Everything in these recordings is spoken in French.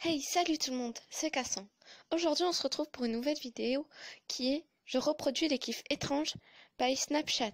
Hey, salut tout le monde, c'est Cassan. Aujourd'hui, on se retrouve pour une nouvelle vidéo qui est Je reproduis les kiffs étranges by Snapchat.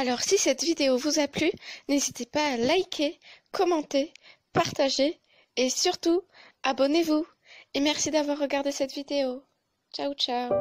Alors si cette vidéo vous a plu, n'hésitez pas à liker, commenter, partager et surtout abonnez-vous. Et merci d'avoir regardé cette vidéo. Ciao ciao